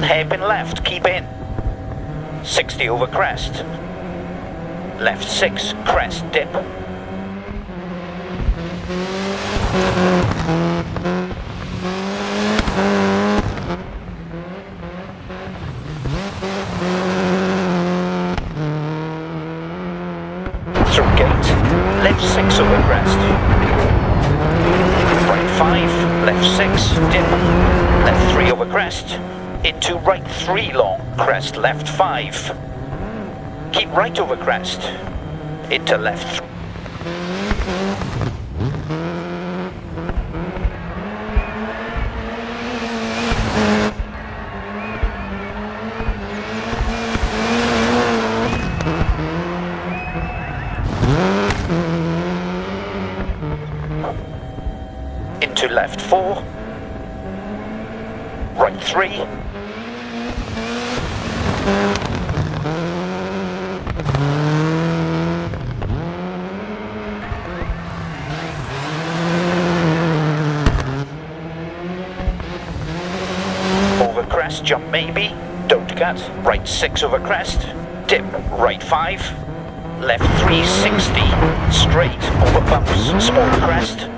Hairpin left, keep in. 60 over crest. Left 6, crest, dip. Through gate, left 6 over crest. Right 5, left 6, dip. Left 3 over crest. Into right 3 long, crest left 5. Keep right over crest. Into left into left 4. Right 3. Over crest, jump maybe. Don't cut. Right 6 over crest. Dip. Right 5. Left 360. Straight over bumps. Small crest.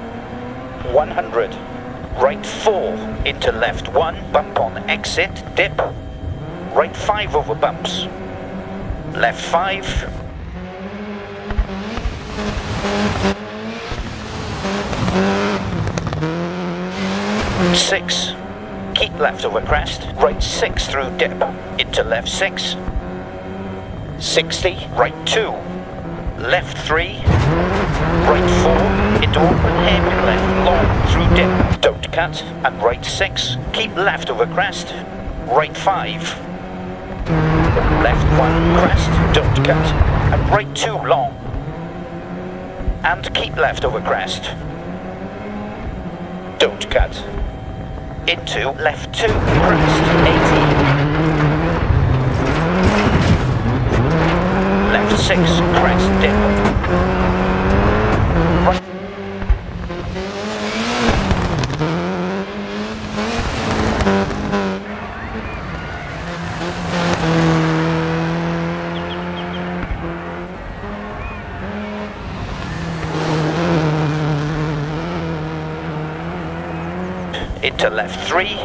100. Right 4 into left 1. Bump on exit. Dip. Right 5 over bumps. Left 5. Six. Keep left over crest. Right six through dip. Into left six. 60. Right two. Left three. Right four. Open hairpin left. Long through dip. Don't cut. And right six. Keep left over crest. Right five. Left one crest. Don't cut. And right two long. And keep left over crest. Don't cut. Into left two, crest, 80. Left six, crest, dip. Into left three,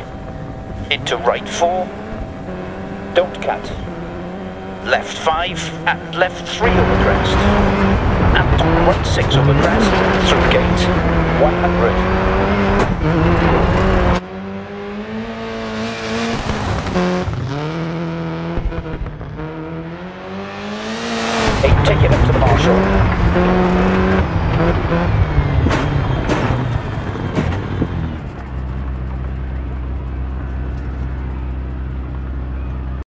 into right four, don't cut. Left five, and left three over crest. And right six over crest, through gate, 100. Eight, take it up to the marshal.